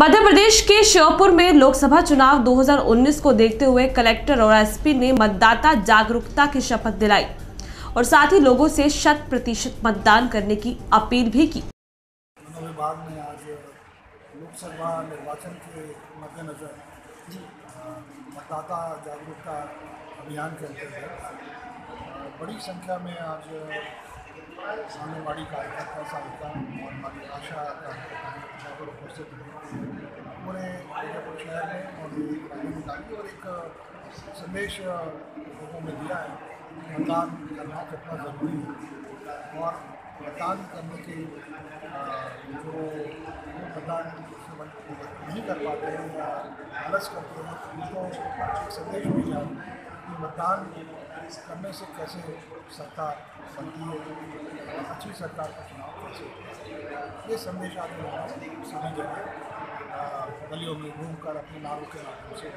मध्य प्रदेश के श्योपुर में लोकसभा चुनाव 2019 को देखते हुए कलेक्टर और एसपी ने मतदाता जागरूकता की शपथ दिलाई और साथ ही लोगों से शत प्रतिशत मतदान करने की अपील भी की। विभाग ने आज लोकसभा निर्वाचन के मद्देनज़र मतदाता जागरूकता अभियान के अंतर्गत बड़ी संख्या में आज आंगनबाड़ी कार्यकर्ता सहायिका और हमारी आशा कार्यकर्ता पर उपस्थित हुए पूरे शहर में और निकाली और एक संदेश लोगों में दिया है कि मतदान करना कितना ज़रूरी है और मतदान करने की जो मतदान नहीं कर पाते हैं या आलस करते हैं, उनको एक संदेश भी जाए कि मतदान करने से कैसे सरकार बनती है, अच्छी सरकार का चुनाव कैसे। ये संदेश आदमी समझ जाए गलियों में घूम कर अपने नारों के माध्यम से।